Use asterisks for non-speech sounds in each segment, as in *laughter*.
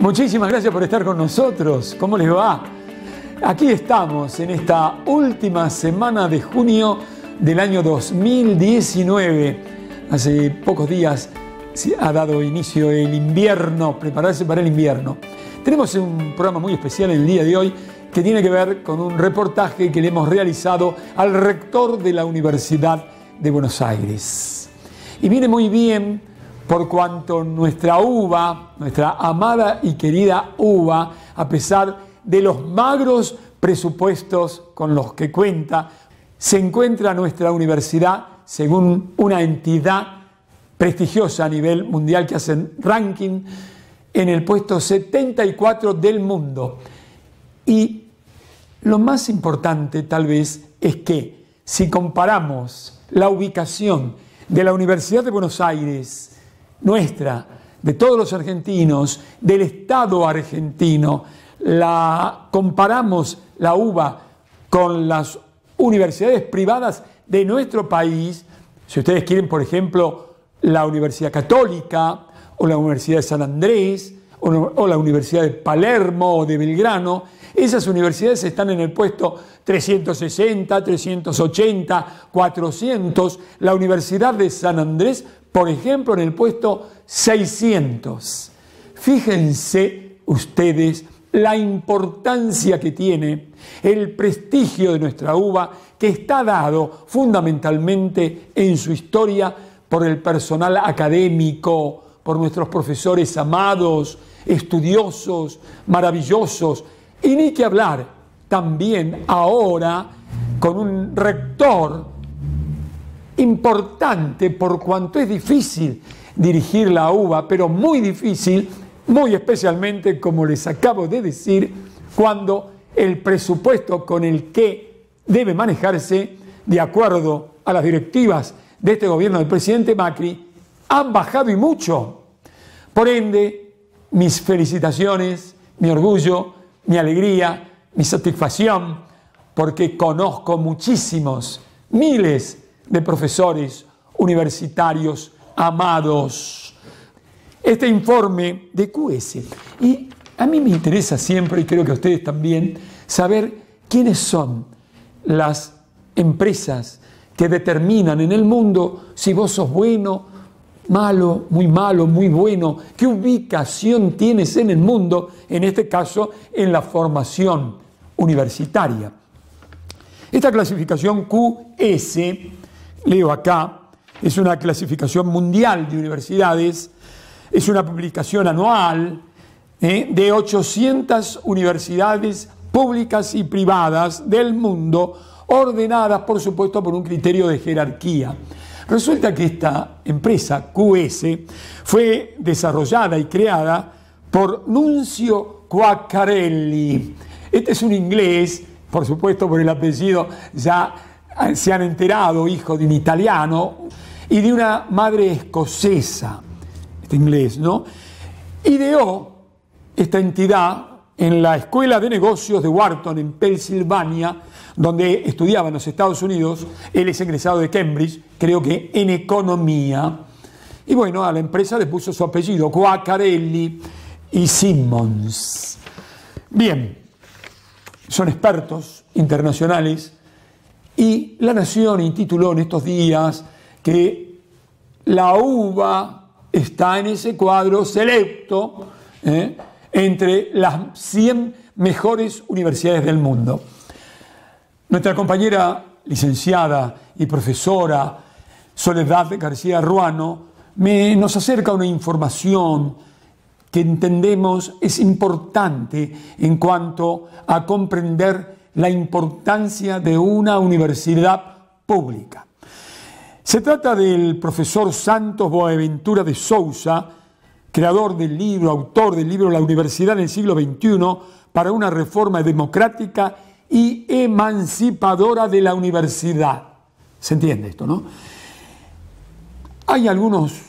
Muchísimas gracias por estar con nosotros. ¿Cómo les va? Aquí estamos en esta última semana de junio del año 2019. Hace pocos días ha dado inicio el invierno, prepararse para el invierno. Tenemos un programa muy especial el día de hoy que tiene que ver con un reportaje que le hemos realizado al rector de la Universidad de Buenos Aires. Y viene muy bien por cuanto nuestra uva, nuestra amada y querida uva, a pesar de los magros presupuestos con los que cuenta, se encuentra nuestra universidad, según una entidad prestigiosa a nivel mundial que hacen ranking, en el puesto 74 del mundo. Y lo más importante tal vez es que si comparamos la ubicación de la Universidad de Buenos Aires, nuestra, de todos los argentinos, del Estado argentino, la comparamos la UBA con las universidades privadas de nuestro país, si ustedes quieren, por ejemplo, la Universidad Católica o la Universidad de San Andrés o, la Universidad de Palermo o de Belgrano, esas universidades están en el puesto 360, 380, 400. La Universidad de San Andrés, por ejemplo, en el puesto 600. Fíjense ustedes la importancia que tiene el prestigio de nuestra uva, que está dado fundamentalmente en su historia por el personal académico, por nuestros profesores amados, estudiosos, maravillosos, y ni que hablar también ahora con un rector importante por cuanto es difícil dirigir la uva, pero muy difícil, muy especialmente, como les acabo de decir, cuando el presupuesto con el que debe manejarse, de acuerdo a las directivas de este gobierno del presidente Macri, han bajado y mucho. Por ende, mis felicitaciones, mi orgullo, mi alegría, mi satisfacción, porque conozco muchísimos, miles de profesores universitarios amados. Este informe de QS, y a mí me interesa siempre, y creo que a ustedes también, saber quiénes son las empresas que determinan en el mundo si vos sos bueno, malo, muy malo, muy bueno, qué ubicación tienes en el mundo, en este caso en la formación universitaria. Esta clasificación QS, leo acá, es una clasificación mundial de universidades, es una publicación anual ¿eh? de 800 universidades públicas y privadas del mundo, ordenadas por supuesto por un criterio de jerarquía. Resulta que esta empresa QS fue desarrollada y creada por Nuncio Quaccarelli. Este es un inglés, por supuesto por el apellido ya se han enterado, hijo de un italiano y de una madre escocesa, este inglés, ¿no? Ideó esta entidad en la Escuela de Negocios de Wharton, en Pensilvania, donde estudiaba en los Estados Unidos. Él es egresado de Cambridge, creo que en economía. Y bueno, a la empresa le puso su apellido, Quaccarelli y Simmons. Bien, son expertos internacionales y La Nación intituló en estos días que la uva está en ese cuadro selecto ¿eh? entre las 100 mejores universidades del mundo. Nuestra compañera licenciada y profesora Soledad García Ruano me, nos acerca una información que entendemos es importante en cuanto a comprender la importancia de una universidad pública. Se trata del profesor Santos Boaventura de Sousa, creador del libro, autor del libro La Universidad en el siglo XXI para una reforma democrática y emancipadora de la universidad. ¿Se entiende esto, no? Hay algunos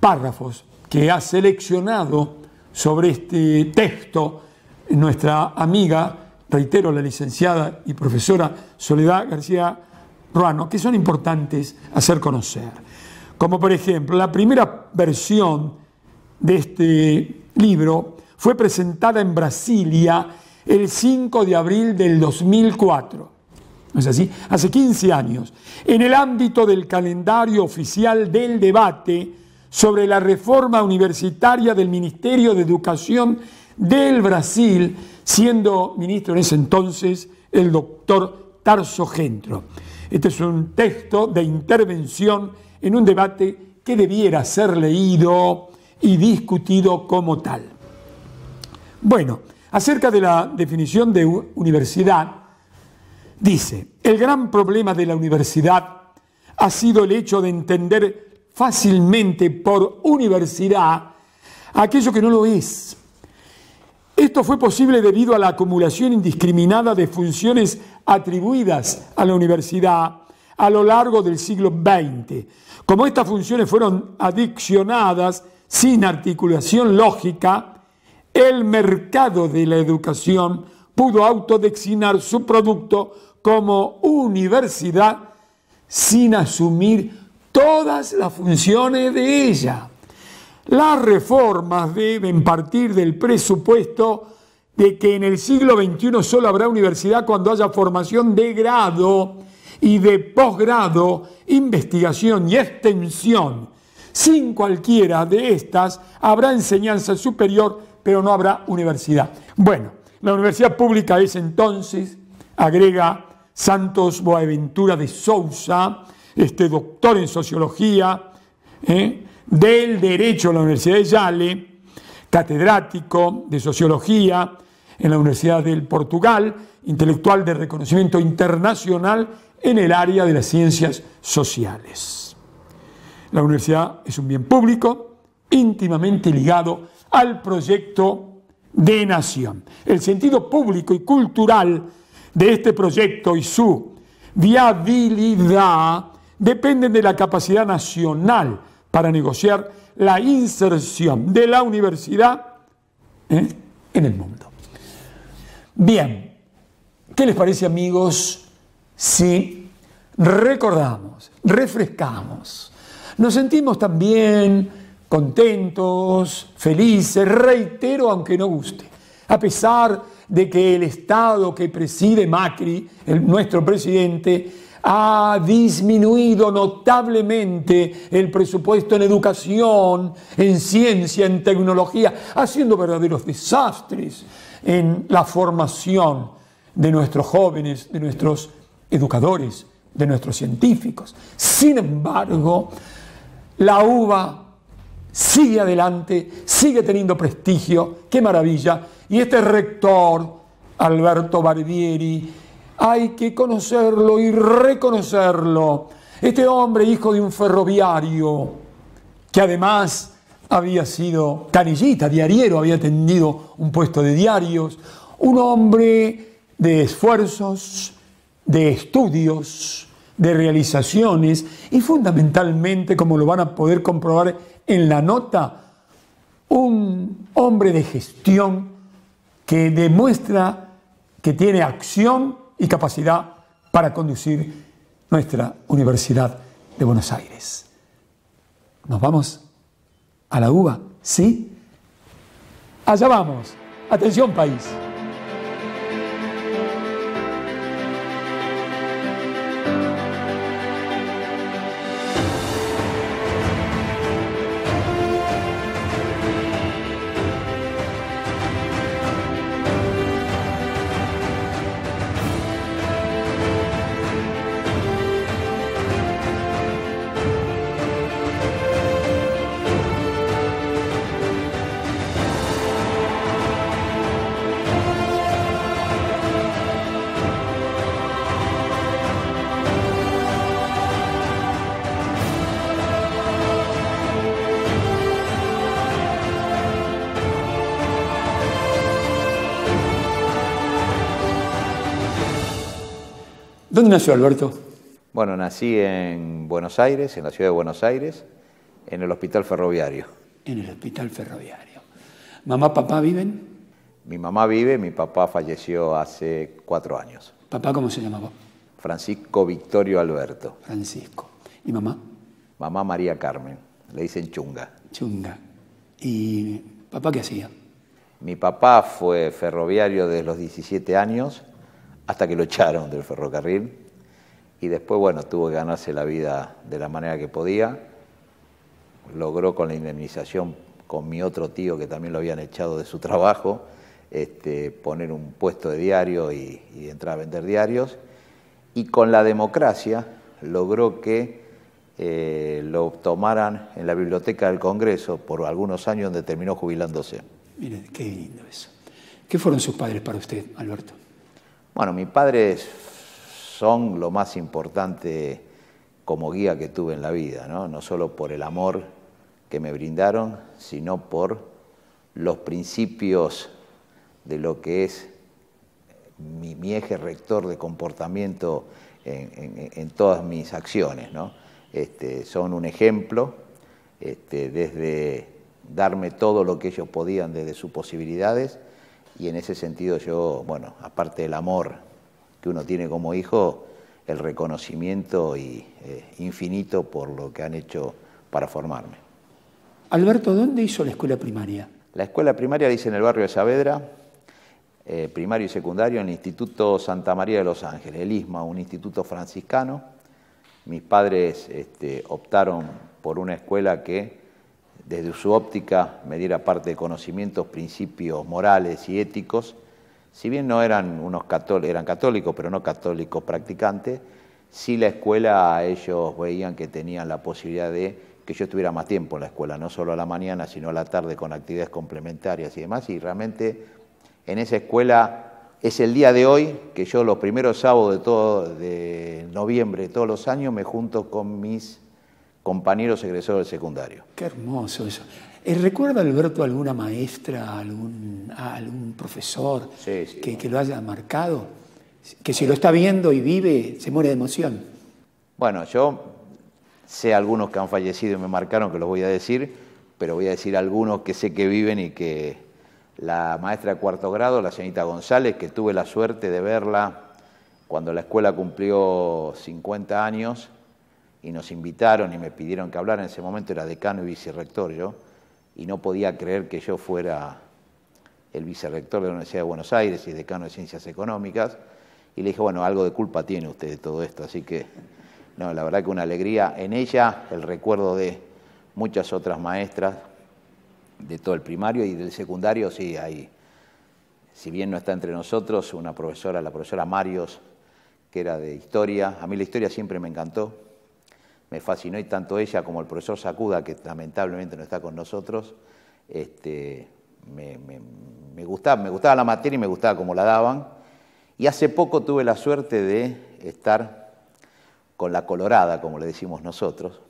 párrafos que ha seleccionado sobre este texto nuestra amiga, reitero, la licenciada y profesora Soledad García Ruano, que son importantes hacer conocer. Como por ejemplo, la primera versión de este libro fue presentada en Brasilia el 5 de abril del 2004. ¿No es así? Hace 15 años, en el ámbito del calendario oficial del debate sobre la reforma universitaria del Ministerio de Educación del Brasil, siendo ministro en ese entonces el doctor Tarso Gentro. Este es un texto de intervención en un debate que debiera ser leído y discutido como tal. Bueno, acerca de la definición de universidad, dice, el gran problema de la universidad ha sido el hecho de entender fácilmente por universidad aquello que no lo es. Esto fue posible debido a la acumulación indiscriminada de funciones atribuidas a la universidad a lo largo del siglo XX. Como estas funciones fueron adiccionadas sin articulación lógica, el mercado de la educación pudo autodexinar su producto como universidad sin asumir todas las funciones de ella. Las reformas deben partir del presupuesto de que en el siglo XXI solo habrá universidad cuando haya formación de grado y de posgrado, investigación y extensión. Sin cualquiera de estas habrá enseñanza superior, pero no habrá universidad. Bueno, la universidad pública es entonces, agrega Santos Boaventura de Sousa, este doctor en sociología, ¿eh? Del Derecho a la Universidad de Yale, catedrático de Sociología en la Universidad del Portugal, intelectual de reconocimiento internacional en el área de las ciencias sociales. La universidad es un bien público íntimamente ligado al proyecto de nación. El sentido público y cultural de este proyecto y su viabilidad dependen de la capacidad nacional para negociar la inserción de la universidad ¿eh? en el mundo. Bien, ¿qué les parece amigos si recordamos, refrescamos, nos sentimos también contentos, felices, reitero aunque no guste, a pesar de que el Estado que preside Macri, el, nuestro presidente, ha disminuido notablemente el presupuesto en educación, en ciencia, en tecnología, haciendo verdaderos desastres en la formación de nuestros jóvenes, de nuestros educadores, de nuestros científicos. Sin embargo, la uva sigue adelante, sigue teniendo prestigio, qué maravilla. Y este rector, Alberto Barbieri, hay que conocerlo y reconocerlo. Este hombre, hijo de un ferroviario, que además había sido canillita, diariero, había tenido un puesto de diarios, un hombre de esfuerzos, de estudios, de realizaciones y fundamentalmente, como lo van a poder comprobar en la nota, un hombre de gestión que demuestra que tiene acción y capacidad para conducir nuestra Universidad de Buenos Aires. ¿Nos vamos a la UBA? ¿Sí? Allá vamos. Atención país. ¿Dónde nació Alberto? Bueno, nací en Buenos Aires, en la ciudad de Buenos Aires, en el hospital ferroviario. En el hospital ferroviario. ¿Mamá, papá viven? Mi mamá vive, mi papá falleció hace cuatro años. ¿Papá cómo se llamaba? Francisco Victorio Alberto. Francisco. ¿Y mamá? Mamá María Carmen, le dicen Chunga. Chunga. ¿Y papá qué hacía? Mi papá fue ferroviario desde los 17 años hasta que lo echaron del ferrocarril y después, bueno, tuvo que ganarse la vida de la manera que podía. Logró con la indemnización con mi otro tío que también lo habían echado de su trabajo, este, poner un puesto de diario y, entrar a vender diarios. Y con la democracia logró que eh, lo tomaran en la biblioteca del Congreso por algunos años donde terminó jubilándose. Mire, qué lindo eso. ¿Qué fueron sus padres para usted, Alberto? Bueno, mis padres son lo más importante como guía que tuve en la vida, ¿no? no solo por el amor que me brindaron, sino por los principios de lo que es mi, eje rector de comportamiento en, todas mis acciones. ¿no? Este, son un ejemplo, este, desde darme todo lo que ellos podían desde sus posibilidades y en ese sentido yo, bueno, aparte del amor que uno tiene como hijo, el reconocimiento y, eh, infinito por lo que han hecho para formarme. Alberto, ¿dónde hizo la escuela primaria? La escuela primaria la hice en el barrio de Saavedra, eh, primario y secundario en el Instituto Santa María de los Ángeles, el ISMA, un instituto franciscano mis padres este, optaron por una escuela que desde su óptica me diera parte de conocimientos, principios morales y éticos, si bien no eran unos católicos, eran católicos, pero no católicos practicantes, sí la escuela ellos veían que tenían la posibilidad de que yo estuviera más tiempo en la escuela, no solo a la mañana, sino a la tarde con actividades complementarias y demás, y realmente en esa escuela es el día de hoy que yo los primeros sábados de, todo, de noviembre de todos los años me junto con mis compañeros egresores del secundario. Qué hermoso eso. Eh, ¿Recuerda Alberto alguna maestra, algún, algún profesor Que, que, lo haya marcado? Que si lo está viendo y vive, se muere de emoción. Bueno, yo sé algunos que han fallecido y me marcaron, que los voy a decir, pero voy a decir algunos que sé que viven y que la maestra de cuarto grado, la señorita González, que tuve la suerte de verla cuando la escuela cumplió 50 años y nos invitaron y me pidieron que hablara. En ese momento era decano y vicerrector yo, y no podía creer que yo fuera el vicerrector de la Universidad de Buenos Aires y decano de Ciencias Económicas. Y le dije, bueno, algo de culpa tiene usted de todo esto. Así que, no, la verdad que una alegría en ella, el recuerdo de muchas otras maestras, de todo el primario y del secundario, sí, hay, si bien no está entre nosotros, una profesora, la profesora Marios, que era de historia. A mí la historia siempre me encantó, me fascinó y tanto ella como el profesor Sacuda, que lamentablemente no está con nosotros, este, me, gustaba, la materia y me gustaba cómo la daban. Y hace poco tuve la suerte de estar con la Colorada, como le decimos nosotros,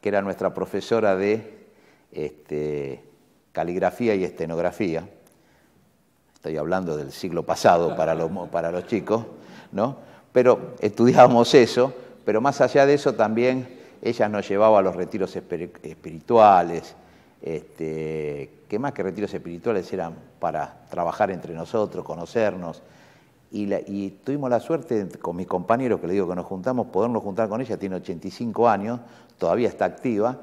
que era nuestra profesora de este, caligrafía y estenografía. Estoy hablando del siglo pasado para los, para los chicos, ¿no? Pero estudiábamos eso, pero más allá de eso también ella nos llevaba a los retiros espirituales, este, que más que retiros espirituales eran para trabajar entre nosotros, conocernos. Y, tuvimos la suerte con mis compañeros, que le digo que nos juntamos, podernos juntar con ella, tiene 85 años, todavía está activa,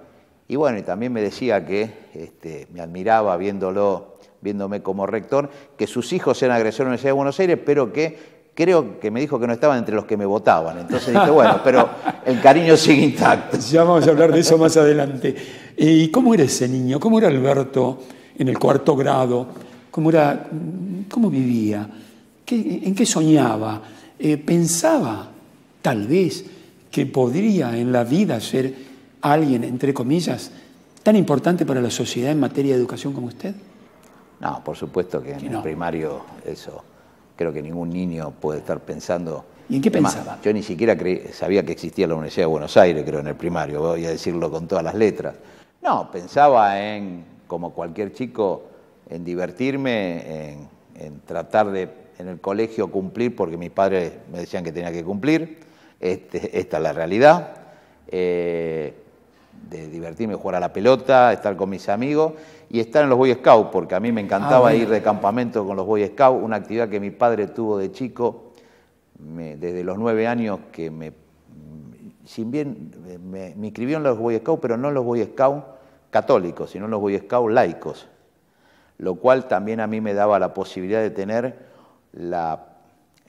y bueno, y también me decía que este, me admiraba viéndolo, viéndome como rector, que sus hijos eran agresores en la Universidad de Buenos Aires, pero que creo que me dijo que no estaban entre los que me votaban. Entonces dije, bueno, pero el cariño sigue intacto. *laughs* Ya vamos a hablar de eso más adelante. ¿Y cómo era ese niño? ¿Cómo era Alberto en el cuarto grado? ¿Cómo, era, cómo vivía? ¿En qué soñaba? Eh, ¿Pensaba, tal vez, que podría en la vida ser alguien, entre comillas, tan importante para la sociedad en materia de educación como usted? No, por supuesto que en el primario eso, creo que ningún niño puede estar pensando. ¿Y en qué pensaba? yo ni siquiera sabía que existía la Universidad de Buenos Aires, creo, en el primario, voy a decirlo con todas las letras. No, pensaba en, como cualquier chico, en divertirme, en, tratar de en el colegio cumplir, porque mis padres me decían que tenía que cumplir. Este, esta es la realidad. Eh, de divertirme, jugar a la pelota, estar con mis amigos y estar en los Boy Scouts, porque a mí me encantaba ah, ir de campamento con los Boy Scouts, una actividad que mi padre tuvo de chico, desde los nueve años, que me, sin bien, me, inscribió en los Boy Scouts, pero no en los Boy Scouts católicos, sino en los Boy Scouts laicos. lo cual también a mí me daba la posibilidad de tener la,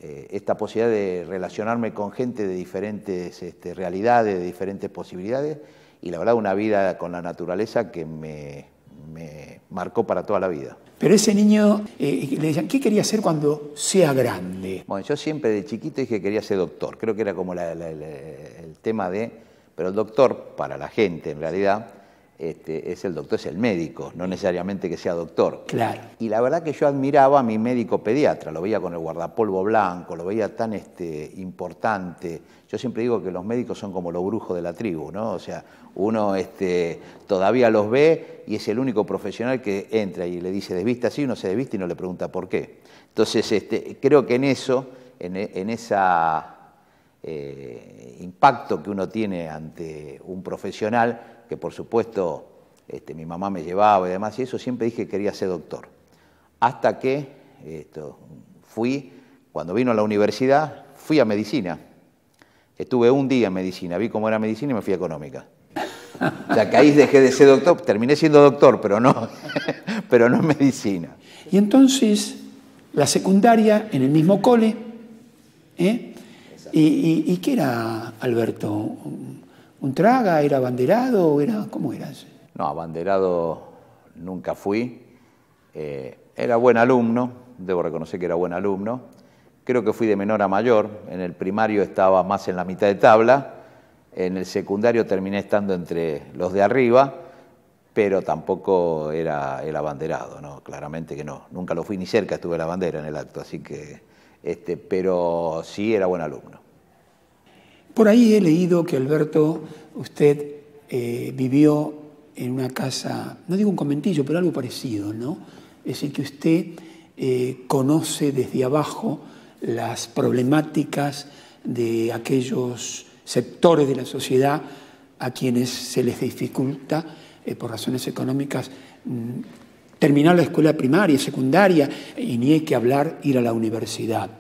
eh, esta posibilidad de relacionarme con gente de diferentes este, realidades, de diferentes posibilidades, y la verdad una vida con la naturaleza que me, me marcó para toda la vida. Pero ese niño, eh, le decían, ¿qué quería ser cuando sea grande? Bueno, yo siempre de chiquito dije que quería ser doctor. Creo que era como el tema de... Pero el doctor, para la gente en realidad, este, es el doctor, es el médico, no necesariamente que sea doctor. Claro. Y la verdad que yo admiraba a mi médico pediatra, lo veía con el guardapolvo blanco, lo veía tan este, importante. Yo siempre digo que los médicos son como los brujos de la tribu, ¿no? O sea, uno este, todavía los ve y es el único profesional que entra y le dice desvista así, uno se desviste y no le pregunta por qué. Entonces, este, creo que en eso, en, esa eh, impacto que uno tiene ante un profesional, que por supuesto este, mi mamá me llevaba y demás, y eso siempre dije que quería ser doctor. Hasta que fui, cuando vino a la universidad, fui a medicina. Estuve un día en medicina, vi cómo era medicina y me fui a económica. O sea, que ahí dejé de ser doctor, terminé siendo doctor, pero no, *laughs* pero no en medicina. Y entonces, la secundaria en el mismo cole, ¿eh? ¿Y, qué era Alberto? ¿Un traga? ¿Era abanderado? Era, ¿Cómo era? No, abanderado nunca fui. Eh, era buen alumno, debo reconocer que era buen alumno. Creo que fui de menor a mayor. En el primario estaba más en la mitad de tabla. En el secundario terminé estando entre los de arriba, pero tampoco era el abanderado, ¿no? Claramente que no. Nunca lo fui ni cerca, estuve la bandera en el acto, así que este, pero sí era buen alumno. Por ahí he leído que Alberto, usted eh, vivió en una casa, no digo un conventillo, pero algo parecido, ¿no? Es decir, que usted eh, conoce desde abajo las problemáticas de aquellos sectores de la sociedad a quienes se les dificulta, eh, por razones económicas, mm, terminar la escuela primaria, secundaria, y ni hay que hablar ir a la universidad.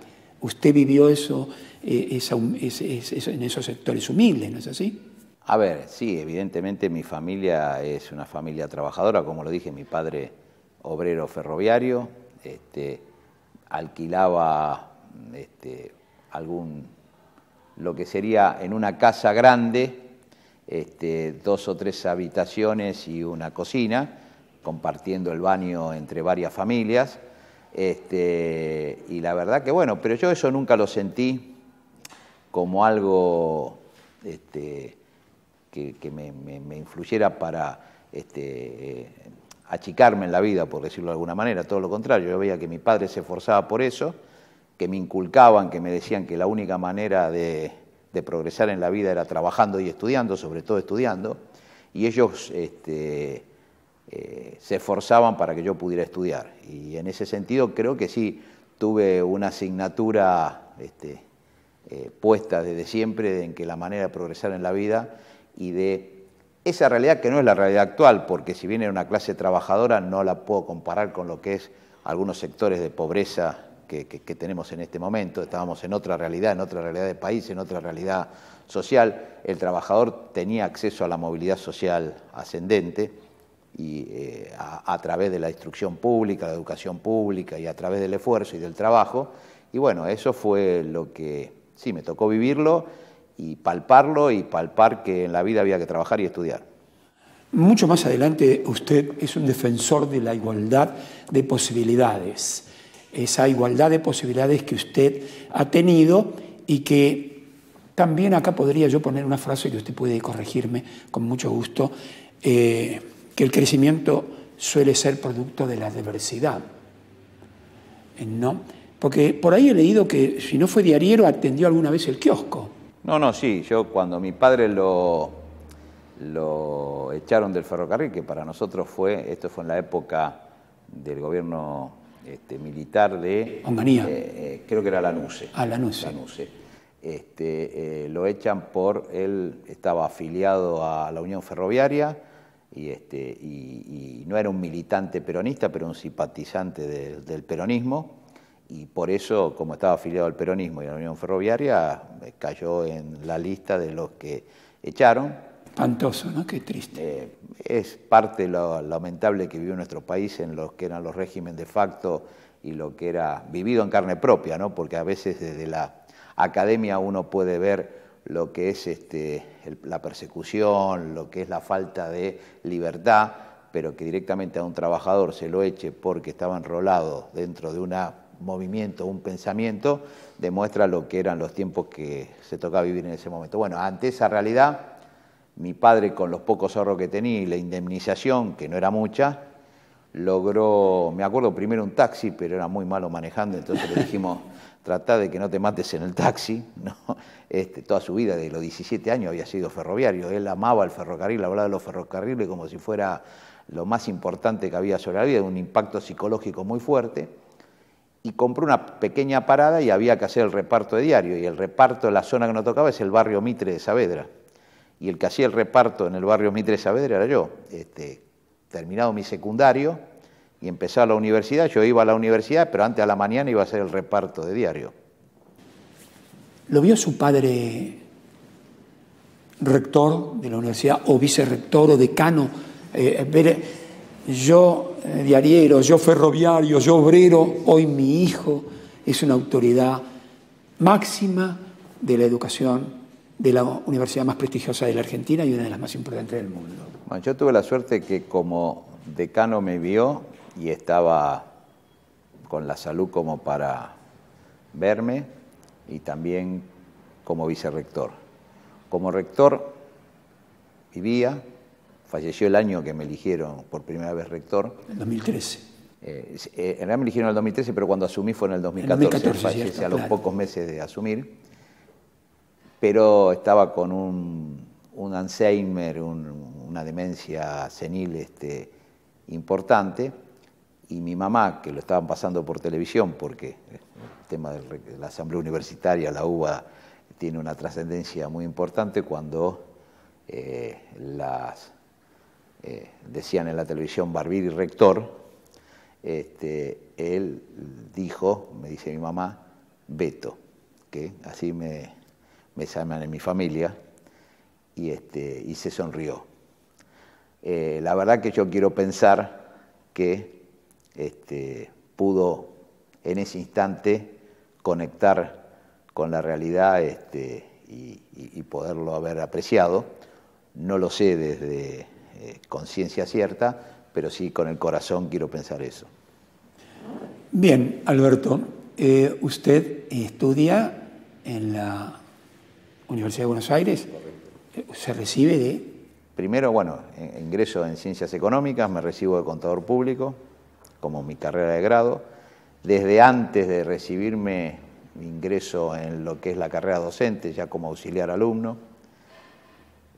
Usted vivió eso, eh, en esos sectores humildes, ¿no es así? A ver, sí, evidentemente mi familia es una familia trabajadora, como lo dije, mi padre obrero ferroviario, este, alquilaba este, algún, lo que sería en una casa grande, este, dos o tres habitaciones y una cocina, compartiendo el baño entre varias familias. Este, y la verdad que bueno, pero yo eso nunca lo sentí como algo este, que, me, influyera para este, achicarme en la vida, por decirlo de alguna manera, todo lo contrario, yo veía que mi padre se esforzaba por eso, que me inculcaban, que me decían que la única manera de, de progresar en la vida era trabajando y estudiando, sobre todo estudiando, y ellos este, eh, se esforzaban para que yo pudiera estudiar. Y en ese sentido creo que sí tuve una asignatura este, eh, puesta desde siempre en que la manera de progresar en la vida y de esa realidad que no es la realidad actual, porque si bien era una clase trabajadora no la puedo comparar con lo que es algunos sectores de pobreza que, tenemos en este momento. Estábamos en otra realidad, en otra realidad de país, en otra realidad social. El trabajador tenía acceso a la movilidad social ascendente y eh, a, través de la instrucción pública, la educación pública y a través del esfuerzo y del trabajo. Y bueno, eso fue lo que sí, me tocó vivirlo y palparlo y palpar que en la vida había que trabajar y estudiar. Mucho más adelante usted es un defensor de la igualdad de posibilidades, esa igualdad de posibilidades que usted ha tenido y que también acá podría yo poner una frase que usted puede corregirme con mucho gusto. Eh, que el crecimiento suele ser producto de la diversidad. ¿No? Porque por ahí he leído que si no fue diariero atendió alguna vez el kiosco. No, no, sí, yo cuando mi padre lo, lo echaron del ferrocarril, que para nosotros fue, esto fue en la época del gobierno este, militar de... Onganía. Eh, eh, creo que era Lanuse. Ah, Lanuse. Lanuse. Este, eh, lo echan por, él estaba afiliado a la Unión Ferroviaria, y, este, y, no era un militante peronista, pero un simpatizante del peronismo, y por eso, como estaba afiliado al peronismo y a la Unión Ferroviaria, cayó en la lista de los que echaron. Espantoso, ¿no? Qué triste. Eh, es parte de lo lamentable que vivió nuestro país en lo que eran los regímenes de facto y lo que era vivido en carne propia, ¿no? Porque a veces desde la academia uno puede ver lo que es este, la persecución, lo que es la falta de libertad, pero que directamente a un trabajador se lo eche porque estaba enrolado dentro de un movimiento, un pensamiento, demuestra lo que eran los tiempos que se tocaba vivir en ese momento. Bueno, ante esa realidad, mi padre con los pocos ahorros que tenía y la indemnización, que no era mucha, logró, me acuerdo primero un taxi, pero era muy malo manejando, entonces le dijimos, *laughs* trata de que no te mates en el taxi, *laughs* ¿no? Este, toda su vida, de los 17 años, había sido ferroviario, él amaba el ferrocarril, hablaba de los ferrocarriles como si fuera lo más importante que había sobre la vida, un impacto psicológico muy fuerte, y compró una pequeña parada y había que hacer el reparto de diario, y el reparto de la zona que nos tocaba es el barrio Mitre de Saavedra, y el que hacía el reparto en el barrio Mitre Saavedra era yo, este, terminado mi secundario, y empezaba la universidad, yo iba a la universidad, pero antes a la mañana iba a hacer el reparto de diario. ¿Lo vio su padre rector de la universidad o vicerrector o decano? Eh, ver, yo eh, diariero, yo ferroviario, yo obrero, hoy mi hijo es una autoridad máxima de la educación de la universidad más prestigiosa de la Argentina y una de las más importantes del mundo. Bueno, yo tuve la suerte que como decano me vio y estaba con la salud como para verme y también como vicerrector. Como rector vivía, falleció el año que me eligieron por primera vez rector. En 2013. Eh, eh, en realidad me eligieron en el 2013, pero cuando asumí fue en el 2014, falleció a los pocos meses de asumir. Pero estaba con un, un Alzheimer, una demencia senil este, importante y mi mamá, que lo estaban pasando por televisión, porque el tema de la Asamblea Universitaria, la UBA, tiene una trascendencia muy importante cuando eh, las eh, decían en la televisión Barbiri rector, este, él dijo, me dice mi mamá, Beto, que así me, me llaman en mi familia, y, este, y se sonrió. Eh, la verdad que yo quiero pensar que este, pudo en ese instante conectar con la realidad este, y, poderlo haber apreciado. No lo sé desde eh, conciencia cierta, pero sí con el corazón quiero pensar eso. Bien, Alberto, eh, usted estudia en la Universidad de Buenos Aires, se recibe de... Primero, bueno, ingreso en Ciencias Económicas, me recibo de contador público, como mi carrera de grado. Desde antes de recibirme ingreso en lo que es la carrera docente, ya como auxiliar alumno,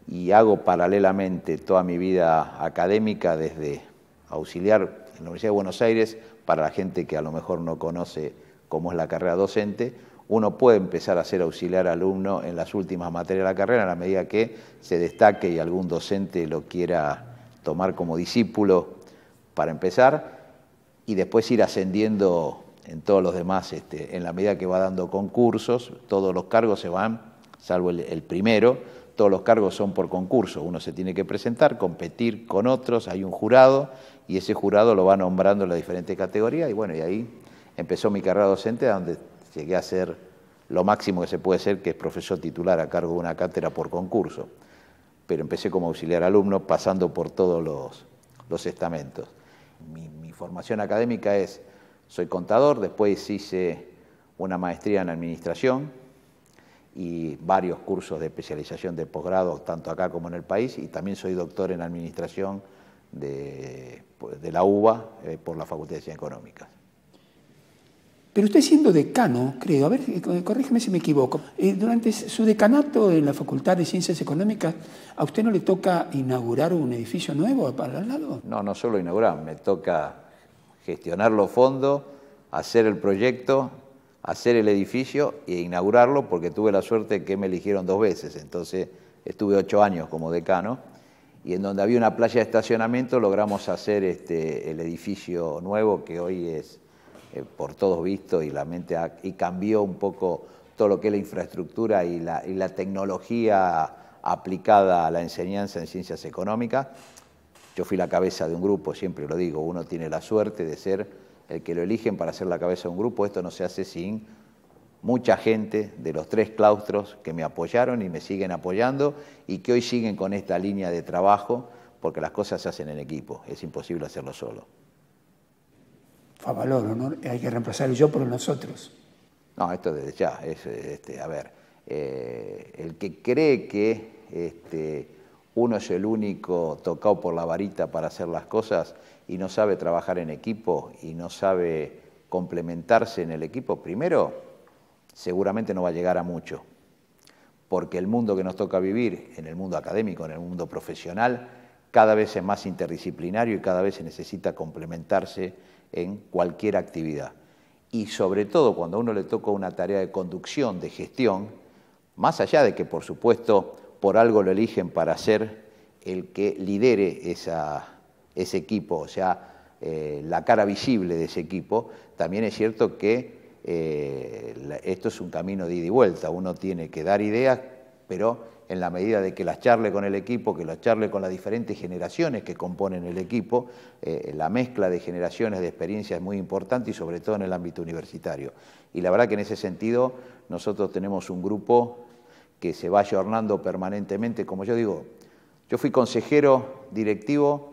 y hago paralelamente toda mi vida académica desde auxiliar en la Universidad de Buenos Aires, para la gente que a lo mejor no conoce cómo es la carrera docente, uno puede empezar a ser auxiliar alumno en las últimas materias de la carrera, a la medida que se destaque y algún docente lo quiera tomar como discípulo para empezar y después ir ascendiendo en todos los demás, este, en la medida que va dando concursos, todos los cargos se van, salvo el, primero, todos los cargos son por concurso, uno se tiene que presentar, competir con otros, hay un jurado y ese jurado lo va nombrando en las diferentes categorías y bueno, y ahí empezó mi carrera docente donde llegué a ser lo máximo que se puede ser, que es profesor titular a cargo de una cátedra por concurso. Pero empecé como auxiliar alumno pasando por todos los, estamentos mi, formación académica es, soy contador, después hice una maestría en administración y varios cursos de especialización de posgrado, tanto acá como en el país, y también soy doctor en administración de, de la UBA eh, por la Facultad de Ciencias Económicas. Pero usted siendo decano, creo, a ver, eh, corrígeme si me equivoco, eh, durante su decanato en la Facultad de Ciencias Económicas, ¿a usted no le toca inaugurar un edificio nuevo para el lado? No, no solo inaugurar, me toca gestionar los fondos, hacer el proyecto, hacer el edificio e inaugurarlo, porque tuve la suerte que me eligieron dos veces, entonces estuve ocho años como decano, y en donde había una playa de estacionamiento logramos hacer este, el edificio nuevo que hoy es eh, por todos visto y la mente y cambió un poco todo lo que es la infraestructura y la, tecnología aplicada a la enseñanza en ciencias económicas. Yo fui la cabeza de un grupo, siempre lo digo, uno tiene la suerte de ser el que lo eligen para ser la cabeza de un grupo. Esto no se hace sin mucha gente de los tres claustros que me apoyaron y me siguen apoyando y que hoy siguen con esta línea de trabajo porque las cosas se hacen en equipo, es imposible hacerlo solo. Favaloro, ¿no? Hay que reemplazar el yo por nosotros. No, esto desde ya, es, este, a ver, eh, el que cree que este, uno es el único tocado por la varita para hacer las cosas y no sabe trabajar en equipo y no sabe complementarse en el equipo, primero, seguramente no va a llegar a mucho, porque el mundo que nos toca vivir, en el mundo académico, en el mundo profesional, cada vez es más interdisciplinario y cada vez se necesita complementarse en cualquier actividad. Y sobre todo cuando a uno le toca una tarea de conducción, de gestión, más allá de que por supuesto por algo lo eligen para ser el que lidere ese equipo, o sea, eh, la cara visible de ese equipo, también es cierto que eh, esto es un camino de ida y vuelta, uno tiene que dar ideas, pero en la medida de que las charle con el equipo, que las charle con las diferentes generaciones que componen el equipo, eh, la mezcla de generaciones de experiencia es muy importante y sobre todo en el ámbito universitario. Y la verdad que en ese sentido nosotros tenemos un grupo que se va ayornando permanentemente, como yo digo, yo fui consejero directivo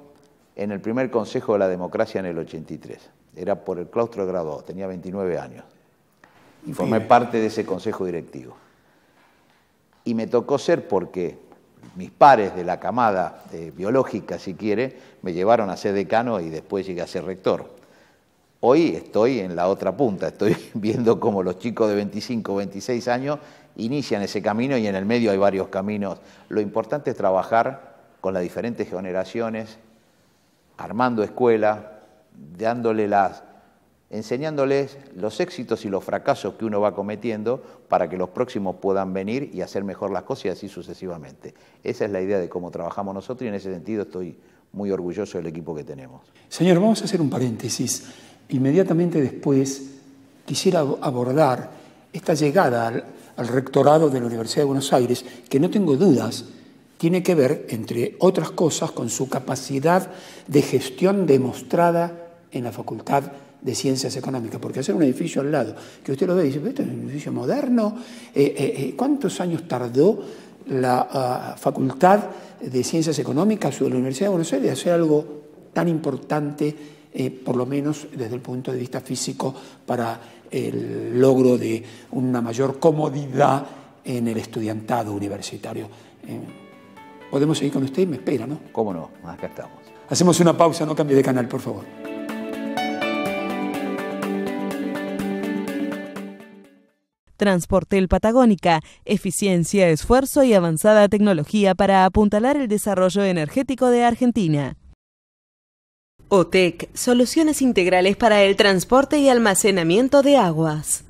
en el primer Consejo de la Democracia en el 83, era por el claustro de grado, tenía 29 años, y formé parte de ese consejo directivo y me tocó ser porque mis pares de la camada biológica, si quiere, me llevaron a ser decano y después llegué a ser rector. Hoy estoy en la otra punta, estoy *laughs* viendo cómo los chicos de 25 o 26 años inician ese camino y en el medio hay varios caminos. Lo importante es trabajar con las diferentes generaciones, armando escuela, dándole las enseñándoles los éxitos y los fracasos que uno va cometiendo para que los próximos puedan venir y hacer mejor las cosas y así sucesivamente. Esa es la idea de cómo trabajamos nosotros y en ese sentido estoy muy orgulloso del equipo que tenemos. Señor, vamos a hacer un paréntesis. Inmediatamente después quisiera abordar esta llegada al, rectorado de la Universidad de Buenos Aires, que no tengo dudas, tiene que ver, entre otras cosas, con su capacidad de gestión demostrada en la Facultad de Ciencias Económicas, porque hacer un edificio al lado, que usted lo ve y dice, este es un edificio moderno, eh, eh, eh, ¿cuántos años tardó la ah, Facultad de Ciencias Económicas o de la Universidad de Buenos Aires hacer algo tan importante, por lo menos desde el punto de vista físico, para el logro de una mayor comodidad en el estudiantado universitario? Podemos seguir con usted y me espera, ¿no? ¿Cómo no? Acá estamos. Hacemos una pausa, no cambie de canal, por favor. Transportel Patagónica, eficiencia, esfuerzo y avanzada tecnología para apuntalar el desarrollo energético de Argentina. OTEC, soluciones integrales para el transporte y almacenamiento de aguas.